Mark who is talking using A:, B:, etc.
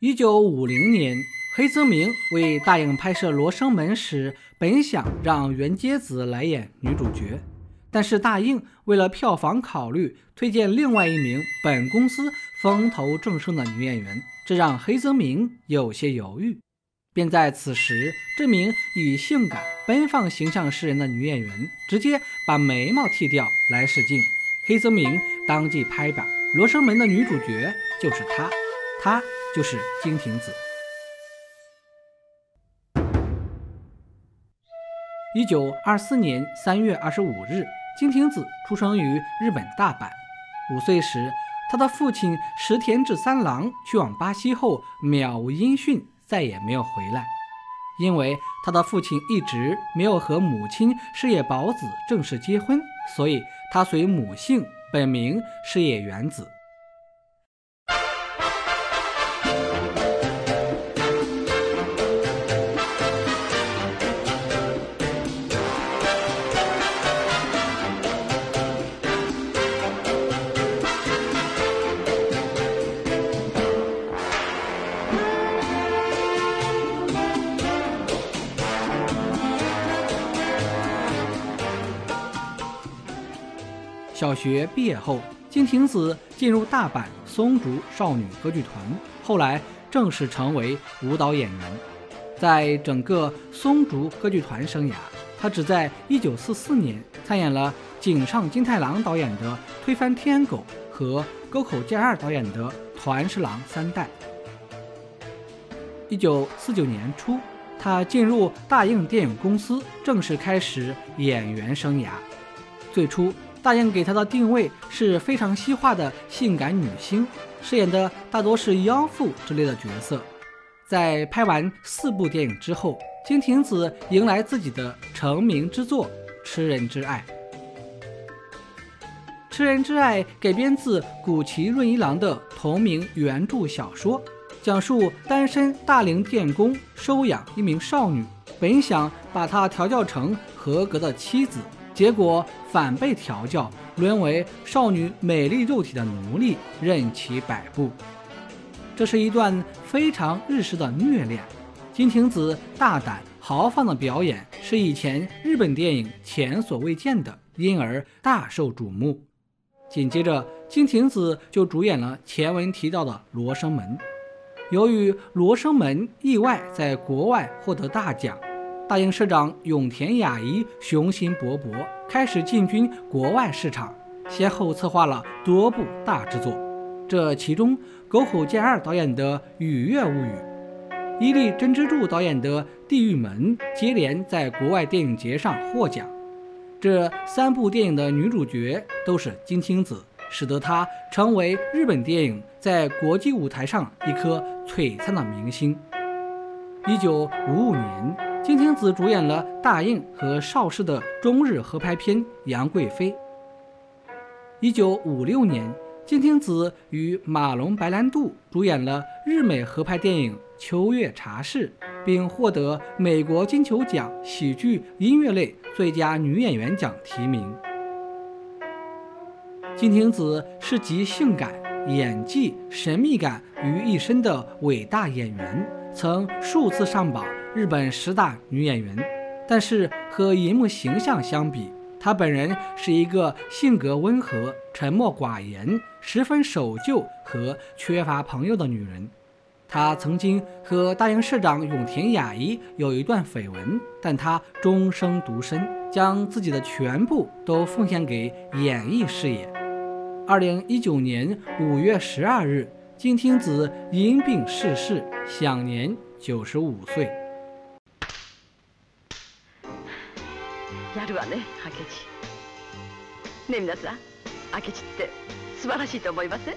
A: 一九五零年，黑泽明为大映拍摄《罗生门》时，本想让原节子来演女主角，但是大映为了票房考虑，推荐另外一名本公司风头正盛的女演员，这让黑泽明有些犹豫。便在此时，这名以性感奔放形象示人的女演员直接把眉毛剃掉来试镜，黑泽明当即拍板，《罗生门》的女主角就是她。她就是金亭子。一九二四年三月二十五日，金亭子出生于日本大阪。五岁时，他的父亲石田治三郎去往巴西后，渺无音讯，再也没有回来。因为他的父亲一直没有和母亲矢野保子正式结婚，所以他随母姓，本名矢野原子。小学毕业后，金亭子进入大阪松竹少女歌剧团，后来正式成为舞蹈演员。在整个松竹歌剧团生涯，她只在1944年参演了井上金太郎导演的《推翻天狗》和沟口健二导演的《团十郎三代》。1949年初，她进入大映电影公司，正式开始演员生涯。最初。大雁给她的定位是非常西化的性感女星，饰演的大多是妖妇之类的角色。在拍完四部电影之后，金亭子迎来自己的成名之作《痴人之爱》。《痴人之爱》改编自古崎润一郎的同名原著小说，讲述单身大龄电工收养一名少女，本想把她调教成合格的妻子。结果反被调教，沦为少女美丽肉体的奴隶，任其摆布。这是一段非常日式的虐恋。金亭子大胆豪放的表演是以前日本电影前所未见的，因而大受瞩目。紧接着，金亭子就主演了前文提到的《罗生门》。由于《罗生门》意外在国外获得大奖。大英社长永田雅一雄心勃勃，开始进军国外市场，先后策划了多部大制作。这其中，沟口健二导演的《雨月物语》，伊利真之助导演的《地狱门》接连在国外电影节上获奖。这三部电影的女主角都是金青子，使得她成为日本电影在国际舞台上一颗璀璨的明星。一九五五年。金亭子主演了大映和邵氏的中日合拍片《杨贵妃》。一九五六年，金亭子与马龙白兰度主演了日美合拍电影《秋月茶室》，并获得美国金球奖喜剧音乐类最佳女演员奖提名。金亭子是集性感、演技、神秘感于一身的伟大演员，曾数次上榜。日本十大女演员，但是和银幕形象相比，她本人是一个性格温和、沉默寡言、十分守旧和缺乏朋友的女人。她曾经和大英社长永田雅一有一段绯闻，但她终生独身，将自己的全部都奉献给演艺事业。二零一九年五月十二日，金听子因病逝世，享年九十五岁。
B: やるわね明智。ねえ皆さん明智って素晴らしいと思いません？